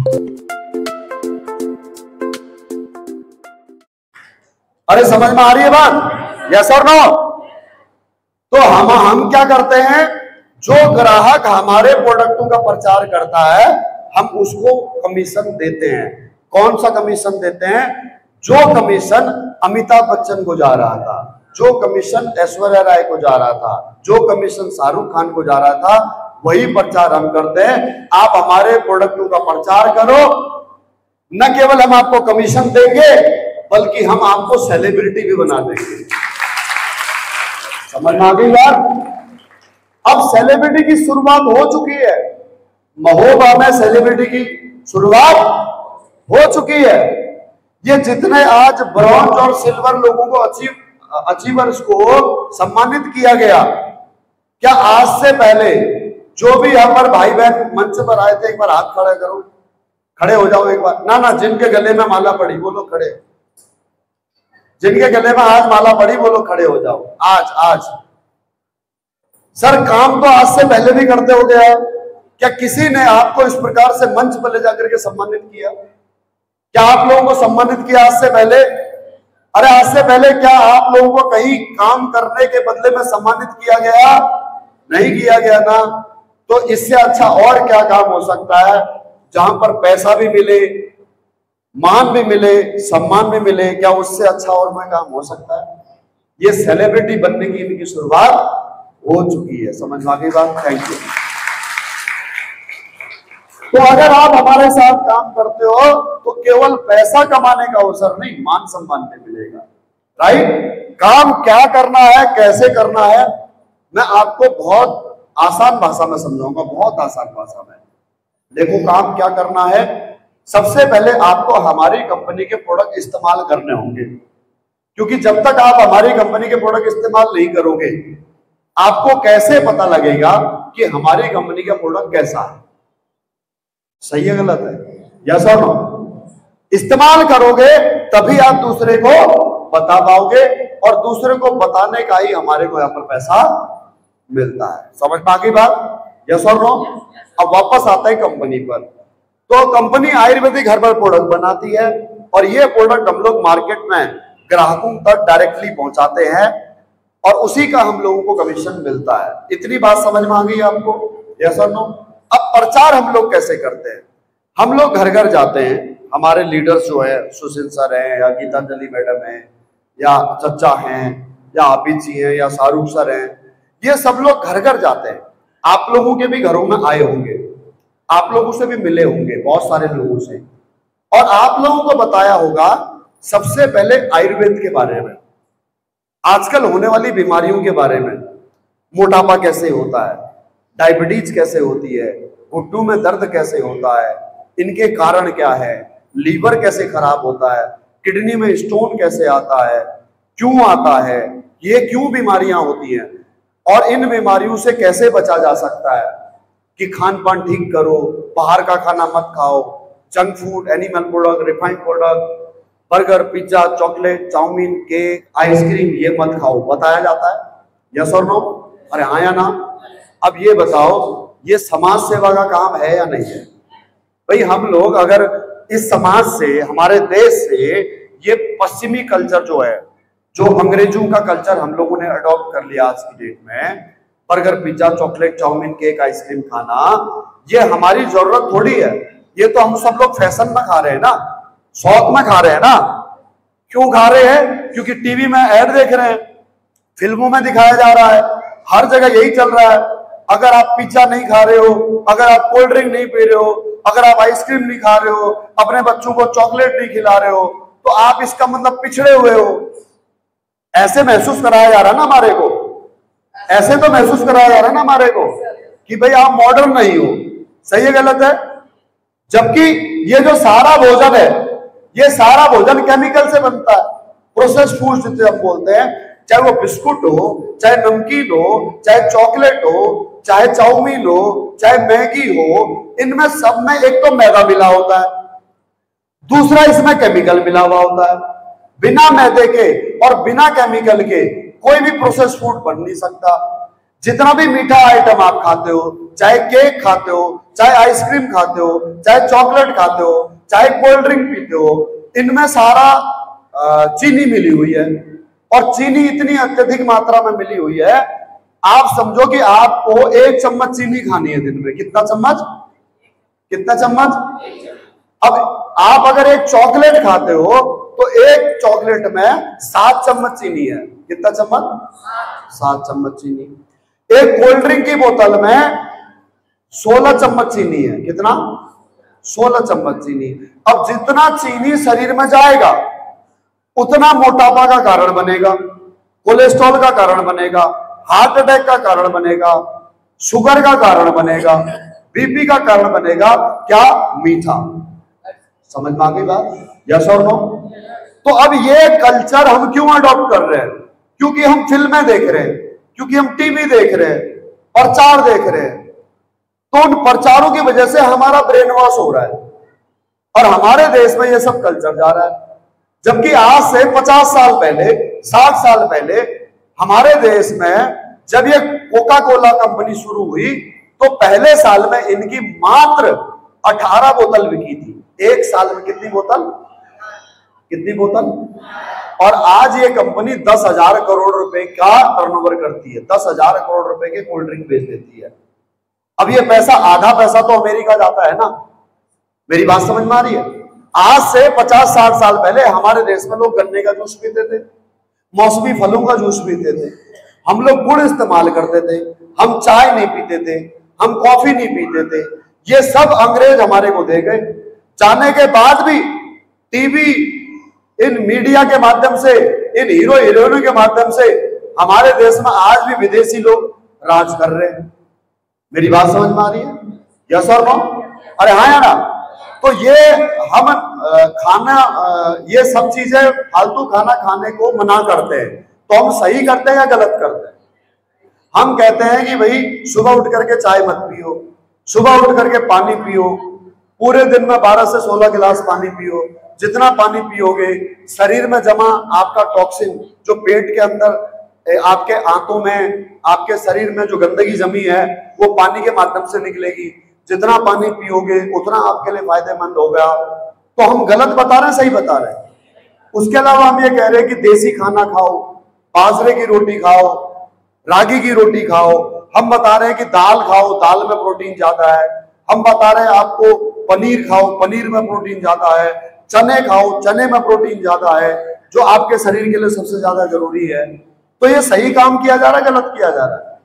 अरे समझ में आ रही है बात? यस और नो तो हम हम क्या करते हैं? जो ग्राहक हमारे प्रोडक्टों का प्रचार करता है, हम उसको कमीशन देते हैं। कौन सा कमीशन देते हैं? जो कमीशन अमिताभ बच्चन को जा रहा था, जो कमीशन ऐश्वर्या राय को जा रहा था, जो कमीशन शाहरुख खान को जा रहा था वही प्रचार हम करते हैं। आप हमारे प्रोडक्टों का प्रचार करो। न केवल हम आपको कमीशन देंगे, बल्कि हम आपको सेलिब्रिटी भी बना देंगे। समझ में आ गई बात? अब सेलिब्रिटी की शुरुआत हो चुकी है। महोबा में सेलिब्रिटी की शुरुआत हो चुकी है। ये जितने आज ब्रॉन्ज और सिल्वर लोगों को अचीव, अचीवर्स को सम्मानित किया गया, क्या आज से पहले जो भी यहाँ पर भाई बहन मंच पर आए थे, एक बार हाथ खड़ा करो। खड़े हो जाओ एक बार। ना ना, जिनके गले में माला पड़ी लोग खड़े। जिनके गले में आज माला पड़ी लोग खड़े हो जाओ। आज आज। सर, काम तो आज से पहले भी करते हो गया क्या किसी ने आपको इस प्रकार से मंच पर ले जाकर के सम्मानित किया? क्या आप लोगों को सम्मानित किया आज से पहले? अरे, आज से पहले क्या आप लोगों को कहीं काम करने के बदले में सम्मानित किया गया? नहीं किया गया ना। तो इससे अच्छा और क्या काम हो सकता है? जहाँ पर पैसा भी मिले, मान भी मिले, सम्मान भी मिले, क्या उससे अच्छा और कोई काम हो सकता है? ये सेलिब्रिटी बनने की इनकी शुरुआत हो चुकी है। समझ में आ बात? थैंक यू तो अगर आप हमारे साथ काम करते हो तो केवल पैसा कमाने का अवसर नहीं, मान सम्मान भी मिलेगा। राइट काम क्या करना है, कैसे करना है? मैं आपको बहुत आसान भाषा में समझाऊँगा, बहुत आसान भाषा में। देखो काम क्या करना है। सबसे पहले आपको हमारी कंपनी के प्रोडक्ट इस्तेमाल करने होंगे। क्योंकि जब तक आप हमारी कंपनी के प्रोडक्ट इस्तेमाल नहीं करोगे, आपको कैसे पता लगेगा कि हमारी कंपनी का प्रोडक्ट कैसा है? सही है, गलत है? या सर इस्तेमाल करोगे, तभी आप दूसरे को बता पाओगे और दूसरे को बताने का ही हमारे को यहाँ पर पैसा मिलता है। समझ पा गई बात? यस और नो अब वापस आता है कंपनी पर। तो कंपनी आयुर्वेदिक हर्बल प्रोडक्ट बनाती है और ये प्रोडक्ट हम लोग मार्केट में ग्राहकों तक डायरेक्टली पहुंचाते हैं और उसी का हम लोगों को कमीशन मिलता है। इतनी बात समझ में आ गई आपको? यस और नो अब प्रचार हम लोग कैसे करते हैं? हम लोग घर घर जाते हैं। हमारे लीडर्स जो है, सुशील सर हैं, या गीतांजलि मैडम है, या चचा हैं, या आबिद जी हैं, या शाहरुख सर हैं ये सब लोग घर घर जाते हैं। आप लोगों के भी घरों में आए होंगे। आप लोगों से भी मिले होंगे, बहुत सारे लोगों से। और आप लोगों को बताया होगा सबसे पहले आयुर्वेद के बारे में। आजकल होने वाली बीमारियों के बारे में। मोटापा कैसे होता है? डायबिटीज़ कैसे होती है? घुट्टू में दर्द कैसे होता है? इनके कारण क्या है? लीवर कैसे खराब होता है? किडनी में स्टोन कैसे आता है? क्यों आता है? ये क्यों बीमारियाँ होती हैं? और इन बीमारियों से कैसे बचा जा सकता है? कि खान पान ठीक करो, बाहर का खाना मत खाओ junk food animal product refined product burger pizza chocolate chow mein cake ice cream ये मत खाओ। बताया जाता है? यस और नो अरे हाँ या ना? अब ये बताओ, ये समाज सेवा का काम है या नहीं है? भाई हम लोग अगर इस समाज से, हमारे देश से ये पश्चिमी कल्चर जो है जो अंग्रेज़ों का कल्चर हम लोगों ने अडॉप्ट कर लिया आज की डेट में burger pizza chocolate chow mein cake ice cream खाना, ये हमारी ज़रूरत थोड़ी है। ये तो हम सब लोग फ़ैशन में खा रहे हैं ना। शौक में खा रहे हैं ना। क्यों खा रहे हैं? क्योंकि टीवी में ऐड देख रहे हैं। फ़िल्मों में दिखाया जा रहा है। हर जगह यही चल रहा है। अगर आप पिज्जा नहीं खा रहे हो, अगर आप कोल्ड ड्रिंक नहीं पी रहे हो, अगर आप आइसक्रीम नहीं खा रहे हो, अपने बच्चों को चॉकलेट नहीं खिला रहे हो तो आप इसका मतलब पिछड़े हुए हो। ऐसे महसूस कराया जा रहा ना हमारे को? ऐसे तो महसूस कराया जा रहा ना हमारे को? कि भाई आप मॉडर्न नहीं हो। सही है गलत है? जबकि ये जो सारा भोजन है, ये सारा भोजन केमिकल से बनता है। प्रोसेस फ़ूड जिसे हम बोलते हैं, चाहे वो बिस्कुट हो, चाहे नमकीन हो, चाहे चॉकलेट हो, चाहे चाउमीन हो, चाहे मैगी हो, इनमें सब में एक तो मैदा मिला होता है। दूसरा इसमें केमिकल मिला हुआ होता है। बिना मैदे के और बिना केमिकल के कोई भी प्रोसेस फ़ूड बन नहीं सकता। जितना भी मीठा आइटम आप खाते हो, चाहे केक खाते हो, चाहे आइसक्रीम खाते हो, चाहे चॉकलेट खाते हो, चाहे कोल्ड ड्रिंक पीते हो, इनमें सारा चीनी मिली हुई है। और चीनी इतनी अत्यधिक मात्रा में मिली हुई है, आप समझो कि आपको एक चम्मच चीनी खानी है दिन में। कितना चम्मच? कितना चम्मच? अब आप अगर एक चॉकलेट खाते हो तो एक चॉकलेट में सात चम्मच चीनी है। कितना चम्मच? सात चम्मच चीनी। एक कोल्ड ड्रिंक की बोतल में सोलह चम्मच चीनी है। कितना? सोलह चम्मच चीनी। अब जितना चीनी शरीर में जाएगा, उतना मोटापा का कारण बनेगा, कोलेस्ट्रॉल का कारण बनेगा, हार्ट अटैक का कारण बनेगा, शुगर का कारण बनेगा, बीपी का कारण बनेगा, क्या? मीठा। समझ में आ गई बात? यस और नो तो अब ये कल्चर हम क्यों अडॉप्ट कर रहे हैं? क्योंकि हम फ़िल्में देख रहे हैं, क्योंकि हम टीवी देख रहे हैं, प्रचार देख रहे हैं। तो उन प्रचारों की वजह से हमारा ब्रेन वॉश हो रहा है। और हमारे देश में ये सब कल्चर जा रहा है। जबकि आज से 50 साल पहले 60 साल पहले हमारे देश में जब ये कोका कोला कंपनी शुरू हुई तो पहले साल में इनकी मात्र 18 बोतल बिकी थी। एक साल में कितनी बोतल? कितनी बोतल? और आज ये कंपनी दस हज़ार करोड़ रुपए का टर्नओवर करती है। दस हज़ार करोड़ रुपए के कोल्ड ड्रिंक बेच देती है। अब ये पैसा, आधा पैसा तो अमेरिका जाता है ना? मेरी बात समझ में आ रही है? आज से पचास साठ साल पहले हमारे देश में लोग गन्ने का जूस पीते थे, मौसमी फलों का जूस पीते थे। हम लोग गुड़ इस्तेमाल करते थे, हम चाय नहीं पीते थे, हम कॉफ़ी नहीं पीते थे। ये सब अंग्रेज़ हमारे को दे गए। जाने के बाद भी टीवी इन मीडिया के माध्यम से, इन हीरो हीरोइनों के माध्यम से हमारे देश में आज भी विदेशी लोग राज कर रहे हैं। मेरी बात समझ में आ रही है? यस और नो अरे हाँ यार तो ये हम खाना ये सब चीज़ें फालतू खाना खाने को मना करते हैं। तो हम सही करते हैं या गलत करते हैं? हम कहते हैं कि भाई, सुबह उठ करके चाय मत पियो, सुबह उठ करके पानी पियो पूरे दिन में 12 से 16 गिलास पानी पियो। जितना पानी पियोगे, शरीर में जमा आपका टॉक्सिन जो पेट के अंदर आपके आंतों में, आपके शरीर में जो गंदगी जमी है, वो पानी के माध्यम से निकलेगी। जितना पानी पियोगे, उतना आपके लिए फ़ायदेमंद होगा। तो हम गलत बता रहे हैं, सही बता रहे हैं? उसके अलावा हम ये कह रहे हैं कि देसी खाना खाओ, बाजरे की रोटी खाओ, रागी की रोटी खाओ। हम बता रहे हैं कि दाल खाओ, दाल में प्रोटीन ज़्यादा है। हम बता रहे हैं आपको पनीर खाओ, पनीर में प्रोटीन ज़्यादा है, चने खाओ, चने में प्रोटीन ज़्यादा है, जो आपके शरीर के लिए सबसे ज़्यादा ज़रूरी है। तो ये सही काम किया जा रहा है, गलत किया जा रहा है?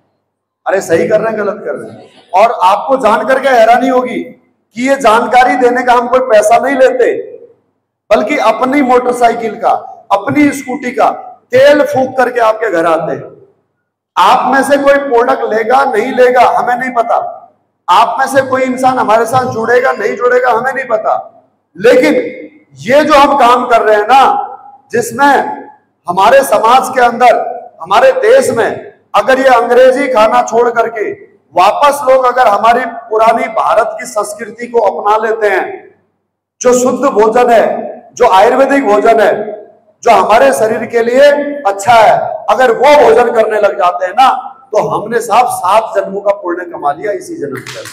अरे, सही कर रहे हैं, गलत कर रहे हैं। और आपको जान करके हैरानी होगी कि ये जानकारी देने का हम कोई पैसा नहीं लेते, बल्कि अपनी मोटरसाइकिल का, अपनी स्कूटी का तेल फूक करके आपके घर आते हैं। आप में से कोई प्रोडक्ट लेगा, नहीं लेगा, हमें नहीं पता। आप में से कोई इंसान हमारे साथ जुड़ेगा, नहीं जुड़ेगा, हमें नहीं पता। लेकिन ये जो हम काम कर रहे हैं ना, जिसमें हमारे समाज के अंदर, हमारे देश में अगर ये अंग्रेज़ी खाना छोड़ करके वापस लोग अगर हमारी पुरानी भारत की संस्कृति को अपना लेते हैं, जो शुद्ध भोजन है, जो आयुर्वेदिक भोजन है, जो हमारे शरीर के लिए अच्छा है, अगर वो भोजन करने लग जाते हैं ना तो हमने साहब सात जन्मों का पुण्य कमा लिया इसी जन्म के